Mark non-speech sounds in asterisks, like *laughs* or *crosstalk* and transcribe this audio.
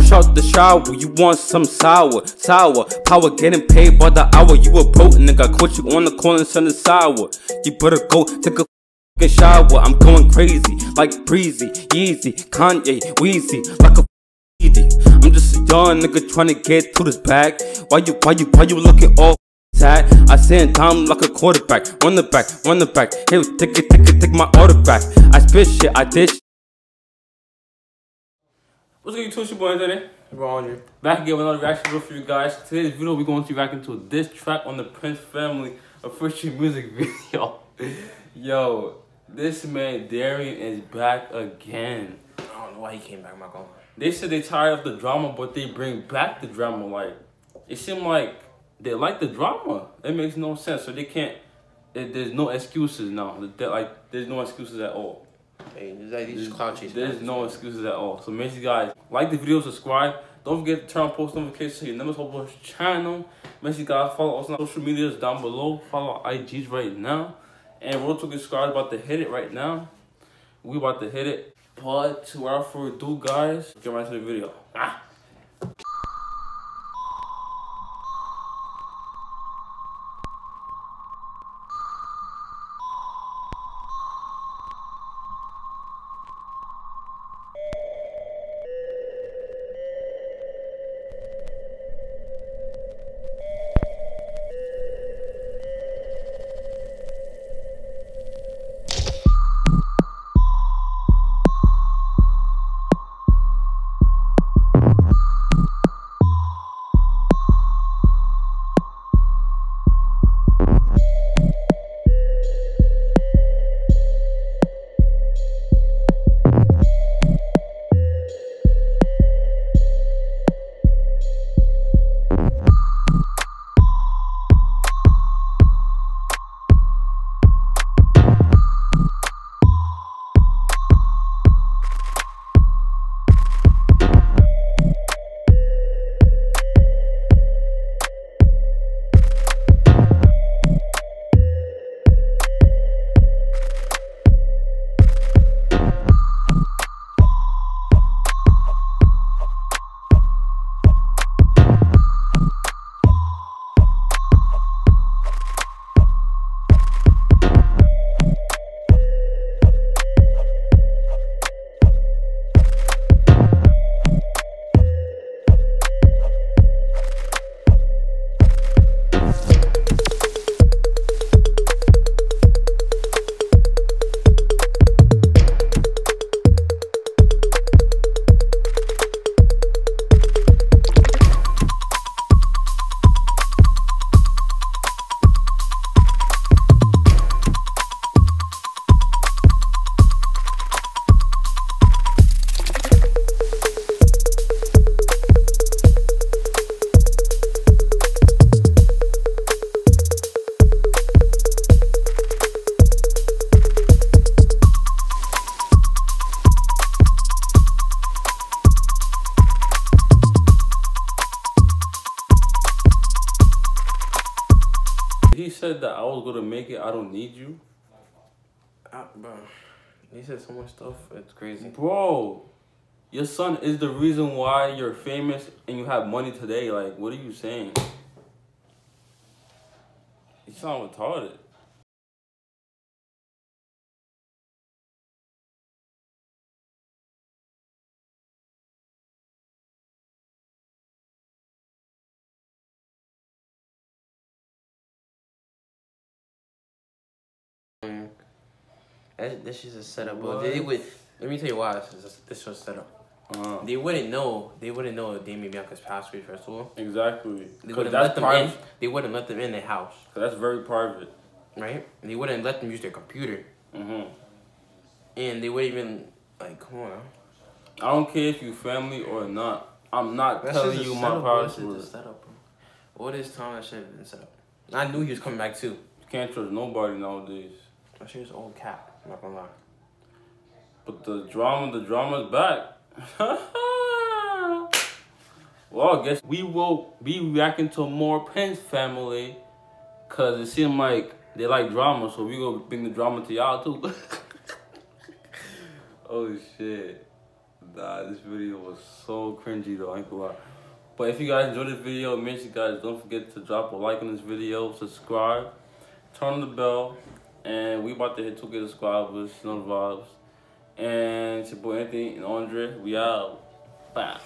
fresh out the shower, you want some sour, sour. Power getting paid by the hour. You a broke nigga, caught you on the corner and send sour. You better go take a fucking shower. I'm going crazy, like breezy, easy, Kanye, Weezy, like a I'm just a young nigga trying to get to this bag. Why you, why you, why you looking all sad? I stand down like a quarterback. Run the back, run the back. Hey, take it, take it, take my order back. I spit shit, I did shit. What's good, YouTube? It's your boy today. Andre. Back again with another reaction video for you guys. Today's video, we're going to be reacting to diss track on the Prince Family official music *laughs* video. Yo, this man Darian is back again. I don't know why he came back, my god. They said they tired of the drama, but they bring back the drama. Like it seemed like they like the drama. It makes no sense. So they can't. It, there's no excuses now. They, like there's no excuses at all. Hey, these cloud chasing. There's no excuses at all. So make sure you guys like the video, subscribe. Don't forget to turn on post notifications so you never miss our channel. Make sure you guys follow us on social medias down below. Follow IGs right now. And Road to Squad about to hit it right now. We about to hit it. But without further ado, guys, get right to the video. Ah. Said that I was gonna make it, I don't need you. Uh, bro, he said so much stuff. It's crazy. Bro, your son is the reason why you're famous and you have money today. Like, what are you saying? You sound retarded. That, this is a setup, bro. They would. Let me tell you why this is this was set up. Uh-huh. They wouldn't know. They wouldn't know Damien Biannca's password first of all. Exactly. They wouldn't let them private. in. They wouldn't let them in their house. That's very private. Right. And they wouldn't let them use their computer. Mm-hmm. And they wouldn't even like. Come on. I don't care if you family or not. I'm not this telling you my password. This is setup, bro. All this time should have been set up. I knew he was coming back too. You can't trust nobody nowadays. That shit is old cap. I'm not gonna lie. But the drama, the drama's back. *laughs* well, I guess we will be reacting to more Prince family. Cause it seemed like they like drama, so we gonna bring the drama to y'all too. *laughs* oh shit. Nah, this video was so cringy though, I ain't gonna lie. But if you guys enjoyed this video, make sure you guys don't forget to drop a like on this video, subscribe, turn on the bell, and we about to hit 2K subscribers, you know the vibes. And it's your boy Anthony and Andre, we out. Bye.